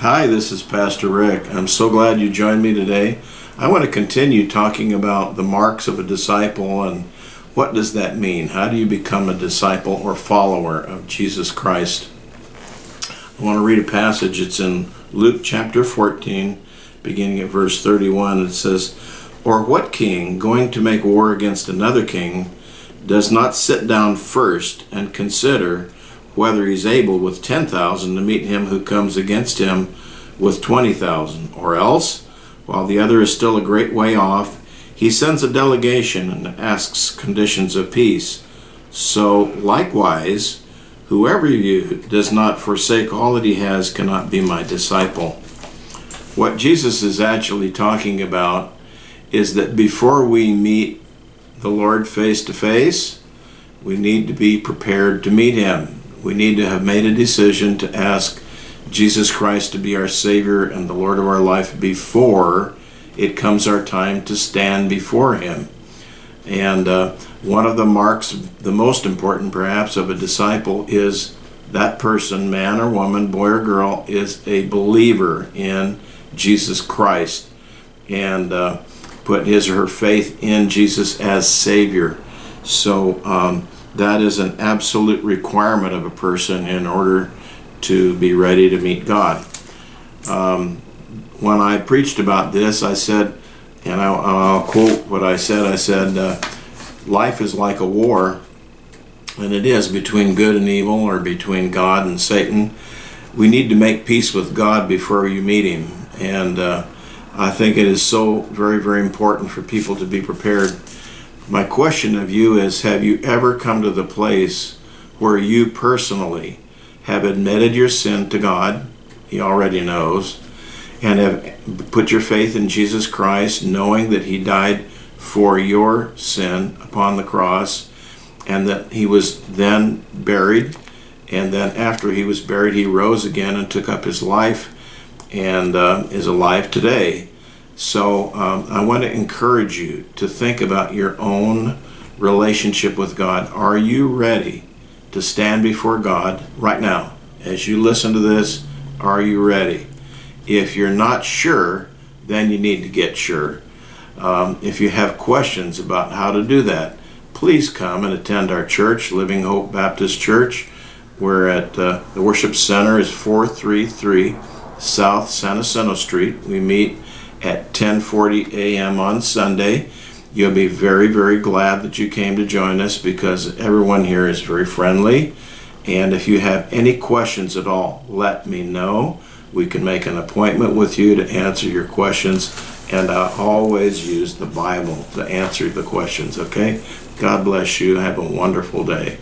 Hi, this is Pastor Rick. I'm so glad you joined me today. I want to continue talking about the marks of a disciple and what does that mean? How do you become a disciple or follower of Jesus Christ? I want to read a passage. It's in Luke chapter 14, beginning at verse 31. It says, Or what king, going to make war against another king, does not sit down first and consider whether he's able with 10,000 to meet him who comes against him with 20,000, or else, while the other is still a great way off, he sends a delegation and asks conditions of peace. So, likewise, whoever you does not forsake all that he has cannot be my disciple. What Jesus is actually talking about is that before we meet the Lord face to face, we need to be prepared to meet him we need to have made a decision to ask Jesus Christ to be our Savior and the Lord of our life before it comes our time to stand before Him. And uh, one of the marks, the most important perhaps, of a disciple is that person, man or woman, boy or girl, is a believer in Jesus Christ and uh, put his or her faith in Jesus as Savior. So, um, that is an absolute requirement of a person in order to be ready to meet God. Um, when I preached about this, I said, and I'll, I'll quote what I said I said, uh, life is like a war, and it is between good and evil, or between God and Satan. We need to make peace with God before you meet Him. And uh, I think it is so very, very important for people to be prepared my question of you is Have you ever come to the place where you personally have admitted your sin to God? He already knows. And have put your faith in Jesus Christ, knowing that He died for your sin upon the cross, and that He was then buried. And then after He was buried, He rose again and took up His life and uh, is alive today. So um, I want to encourage you to think about your own relationship with God. Are you ready to stand before God right now? As you listen to this, are you ready? If you're not sure, then you need to get sure. Um, if you have questions about how to do that, please come and attend our church, Living Hope Baptist Church. We're at uh, the worship center is 433 South San Jacinto Street. We meet at 10:40 a.m. on Sunday. You'll be very, very glad that you came to join us because everyone here is very friendly. And if you have any questions at all, let me know. We can make an appointment with you to answer your questions. And I always use the Bible to answer the questions, okay? God bless you. Have a wonderful day.